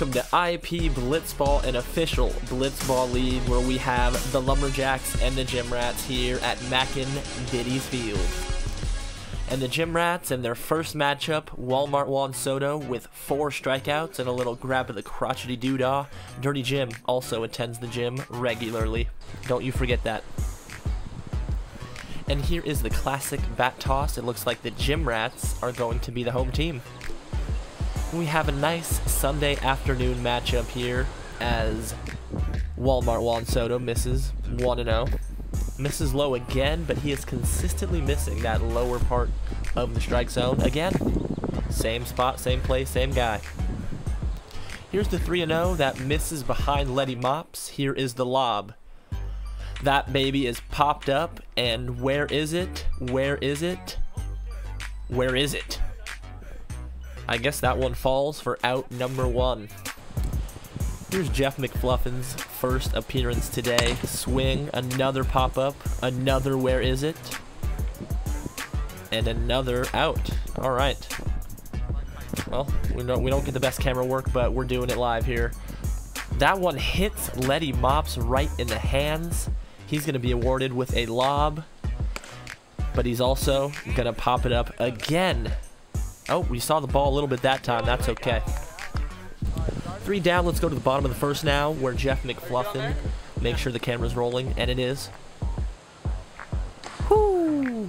welcome to IP Blitzball, an official Blitzball league where we have the Lumberjacks and the Gym Rats here at Mackin Biddies Field. And the Gym Rats in their first matchup, Walmart Juan Soto with four strikeouts and a little grab of the crotchety doodah. Dirty Jim also attends the gym regularly. Don't you forget that. And here is the classic bat toss. It looks like the Gym Rats are going to be the home team we have a nice Sunday afternoon matchup here as Walmart Juan Soto misses 1-0. Misses low again, but he is consistently missing that lower part of the strike zone. Again, same spot, same place, same guy. Here's the 3-0 that misses behind Letty Mops. Here is the lob. That baby is popped up, and where is it? Where is it? Where is it? I guess that one falls for out number one. Here's Jeff McFluffin's first appearance today. Swing, another pop-up, another where is it? And another out. All right. Well, we don't, we don't get the best camera work, but we're doing it live here. That one hits Letty Mops right in the hands. He's going to be awarded with a lob, but he's also going to pop it up again Oh, we saw the ball a little bit that time. That's okay. Three down. Let's go to the bottom of the first now, where Jeff McFluffin make sure the camera's rolling, and it is. Whoo!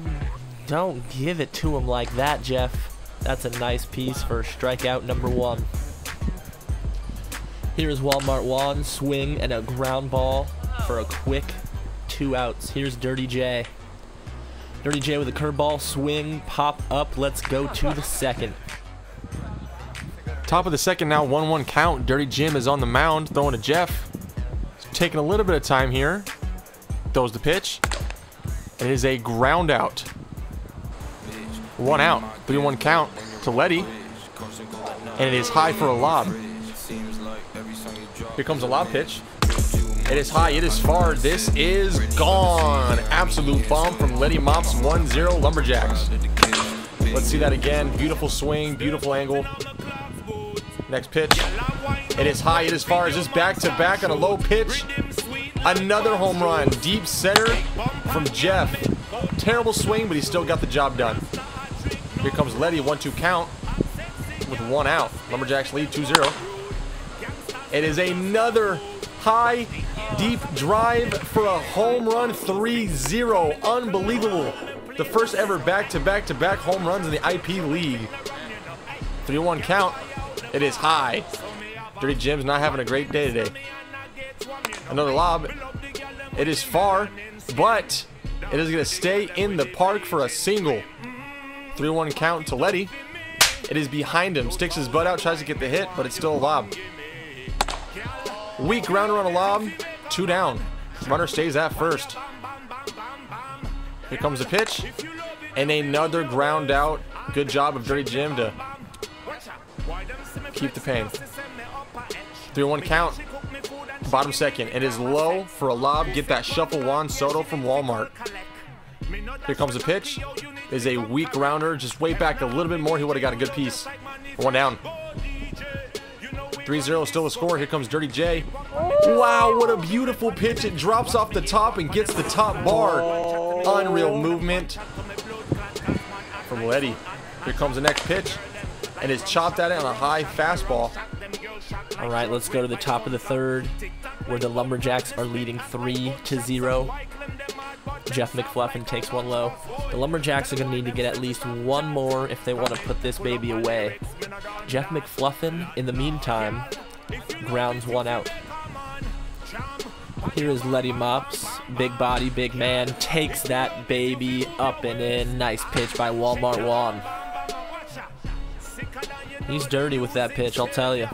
Don't give it to him like that, Jeff. That's a nice piece for strikeout number one. Here is Walmart Juan, swing and a ground ball for a quick two outs. Here's Dirty J. Dirty J with a curveball, swing, pop up. Let's go to the second. Top of the second now, 1-1 count. Dirty Jim is on the mound, throwing to Jeff. Taking a little bit of time here. Throws the pitch. It is a ground out. One out. 3-1 count to Letty. And it is high for a lob. Here comes a lob pitch. It is high, it is far. This is gone. Absolute bomb from Letty Mops 1-0 Lumberjacks. Let's see that again. Beautiful swing, beautiful angle. Next pitch. It is high, it is far. Is this back to back on a low pitch? Another home run. Deep center from Jeff. Terrible swing, but he still got the job done. Here comes Letty, 1-2 count with one out. Lumberjacks lead 2-0. It is another high, deep drive for a home run 3-0. Unbelievable. The first ever back-to-back-to-back -back home runs in the IP League. 3-1 count. It is high. Dirty Jim's not having a great day today. Another lob. It is far, but it is going to stay in the park for a single. 3-1 count to Letty. It is behind him. Sticks his butt out, tries to get the hit, but it's still a lob. Weak rounder on a lob. Two down. Runner stays at first. Here comes the pitch. And another ground out. Good job of Dirty Jim to keep the pain. 3-1 count. Bottom second. It is low for a lob. Get that shuffle Juan Soto from Walmart. Here comes the pitch. Is a weak rounder. Just way back a little bit more. He would have got a good piece. One down. 3-0 still a score. Here comes Dirty J. Wow, what a beautiful pitch. It drops off the top and gets the top bar. Unreal movement from Letty. Here comes the next pitch. And it's chopped at it on a high fastball. All right, let's go to the top of the third where the Lumberjacks are leading 3 to 0. Jeff McFluffin takes one low. The Lumberjacks are going to need to get at least one more if they want to put this baby away. Jeff McFluffin, in the meantime, grounds one out. Here is Letty Mops. Big body, big man. Takes that baby up and in. Nice pitch by Walmart Juan. He's dirty with that pitch, I'll tell you.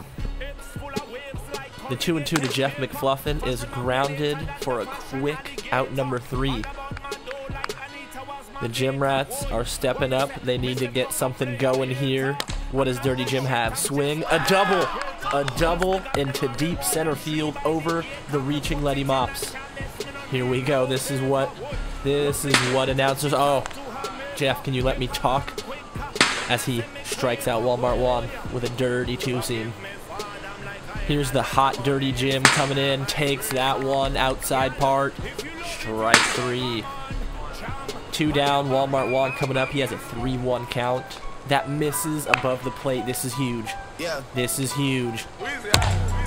The 2 and 2 to Jeff McFluffin is grounded for a quick out number 3. The Gym Rats are stepping up. They need to get something going here. What does Dirty Jim have? Swing, a double, a double into deep center field over the reaching Letty Mops. Here we go. This is what, this is what announcers. Oh, Jeff, can you let me talk? As he strikes out Walmart Juan with a dirty two seam. Here's the hot, dirty Jim coming in. Takes that one outside part. Strike three. Two down. Walmart Juan coming up. He has a 3-1 count. That misses above the plate. This is huge. Yeah. This is huge.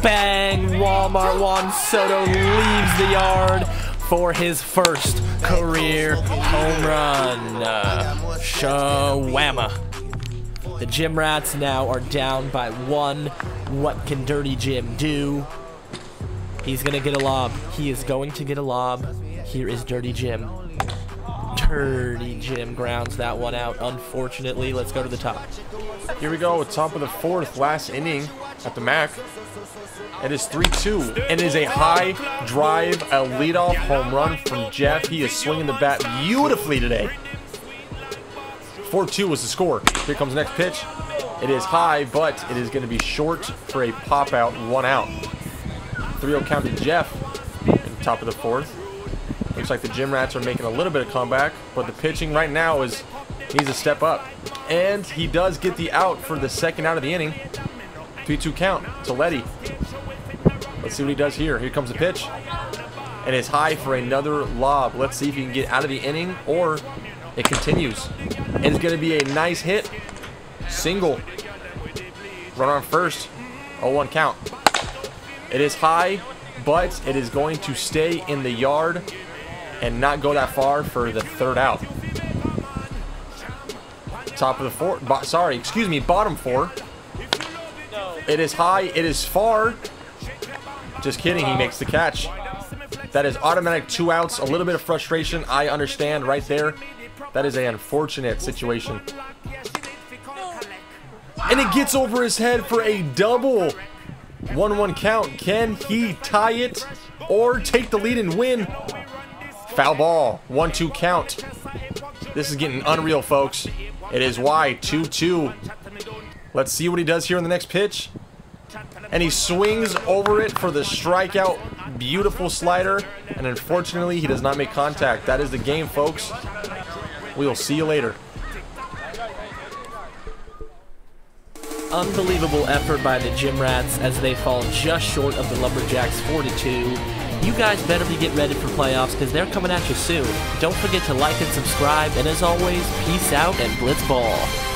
Bang! Walmart Juan Soto leaves the yard for his first career home run. Uh, Shawama. The Gym Rats now are down by one. What can Dirty Jim do? He's gonna get a lob. He is going to get a lob. Here is Dirty Jim. Dirty Jim grounds that one out. Unfortunately, let's go to the top. Here we go, top of the fourth, last inning at the MAC. It is 3-2, and it is a high drive, a leadoff home run from Jeff. He is swinging the bat beautifully today. 4-2 was the score. Here comes next pitch. It is high, but it is going to be short for a pop out, one out. 3-0 count to Jeff in top of the fourth. Looks like the Gym Rats are making a little bit of comeback, but the pitching right now is needs to step up. And he does get the out for the second out of the inning. 3-2 count to Letty. Let's see what he does here. Here comes the pitch. And it's high for another lob. Let's see if he can get out of the inning or it continues. And it's going to be a nice hit. Single. Run on first. 0-1 count. It is high, but it is going to stay in the yard and not go that far for the third out. Top of the four. Sorry, excuse me, bottom four. It is high. It is far. Just kidding. He makes the catch. That is automatic two outs. A little bit of frustration. I understand right there. That is an unfortunate situation. And it gets over his head for a double. 1-1 count. Can he tie it or take the lead and win? Foul ball. 1-2 count. This is getting unreal, folks. It is Y 2-2. Let's see what he does here in the next pitch. And he swings over it for the strikeout. Beautiful slider. And unfortunately, he does not make contact. That is the game, folks. We will see you later. Unbelievable effort by the Gym Rats as they fall just short of the Lumberjacks 4-2. You guys better be getting ready for playoffs because they're coming at you soon. Don't forget to like and subscribe, and as always, peace out and blitz ball.